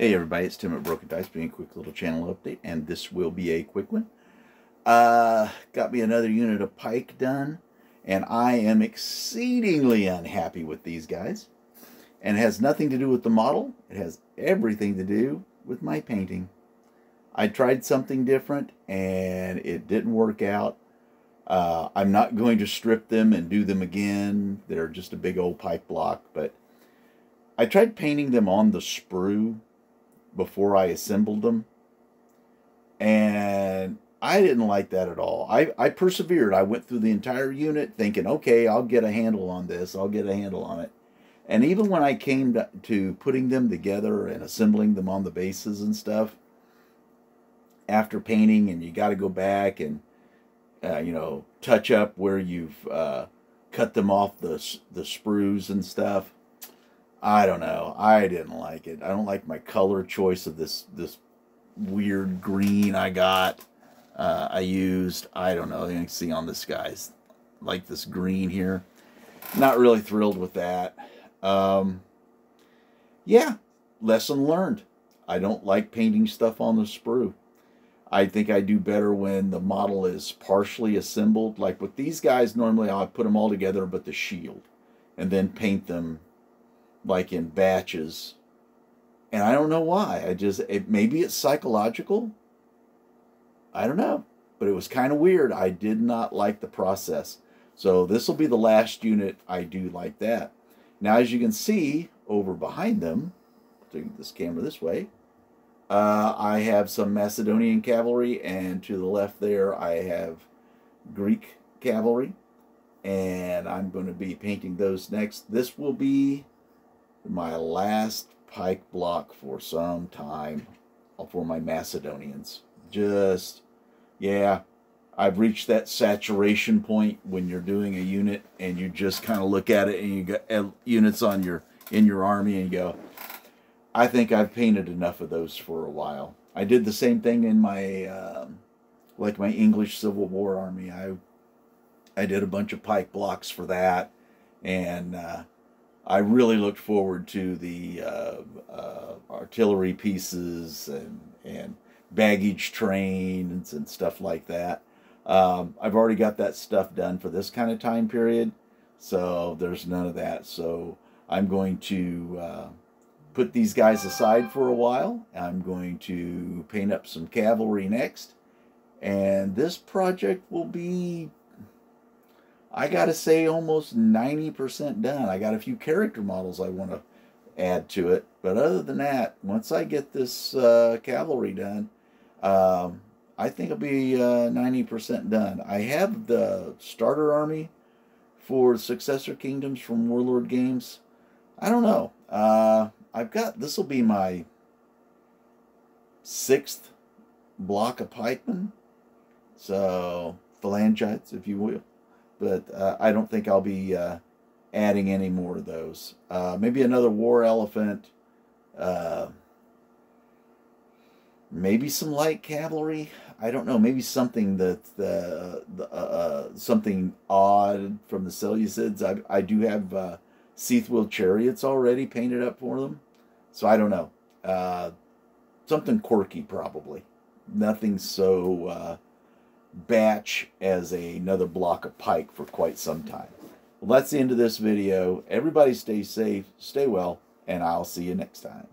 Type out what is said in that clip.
Hey everybody, it's Tim at Broken Dice, bringing a quick little channel update, and this will be a quick one. Uh, got me another unit of pike done, and I am exceedingly unhappy with these guys. And it has nothing to do with the model, it has everything to do with my painting. I tried something different, and it didn't work out. Uh, I'm not going to strip them and do them again. They're just a big old pike block, but I tried painting them on the sprue before I assembled them. And I didn't like that at all. I, I persevered. I went through the entire unit thinking, okay, I'll get a handle on this. I'll get a handle on it. And even when I came to, to putting them together and assembling them on the bases and stuff, after painting, and you got to go back and, uh, you know, touch up where you've uh, cut them off the, the sprues and stuff I don't know. I didn't like it. I don't like my color choice of this this weird green I got. Uh, I used. I don't know. You can see on this guy's like this green here. Not really thrilled with that. Um, yeah, lesson learned. I don't like painting stuff on the sprue. I think I do better when the model is partially assembled. Like with these guys, normally I'll put them all together but the shield and then paint them like in batches. And I don't know why. I just, it, maybe it's psychological. I don't know. But it was kind of weird. I did not like the process. So this will be the last unit I do like that. Now, as you can see over behind them, take this camera this way, uh, I have some Macedonian cavalry, and to the left there, I have Greek cavalry, and I'm going to be painting those next. This will be my last pike block for some time for my Macedonians. Just, yeah, I've reached that saturation point when you're doing a unit and you just kind of look at it and you got units on your in your army and go, I think I've painted enough of those for a while. I did the same thing in my um, like my English Civil War army. I I did a bunch of pike blocks for that, and uh, I really looked forward to the uh, uh, artillery pieces and, and baggage trains and stuff like that. Um, I've already got that stuff done for this kind of time period, so there's none of that. So I'm going to uh, put these guys aside for a while. I'm going to paint up some cavalry next, and this project will be I got to say almost 90% done. I got a few character models I want to add to it. But other than that, once I get this uh, cavalry done, um, I think it'll be uh, 90% done. I have the starter army for Successor Kingdoms from Warlord Games. I don't know. Uh, I've got, this will be my sixth block of pikemen. So, phalangites, if you will but uh, I don't think I'll be uh, adding any more of those. Uh, maybe another war elephant. Uh, maybe some light cavalry. I don't know. Maybe something that the, uh, uh, something odd from the Seleucids. I I do have uh, Seathwheel chariots already painted up for them, so I don't know. something quirky probably. Nothing so batch as a, another block of pike for quite some time. Well, that's the end of this video. Everybody stay safe, stay well, and I'll see you next time.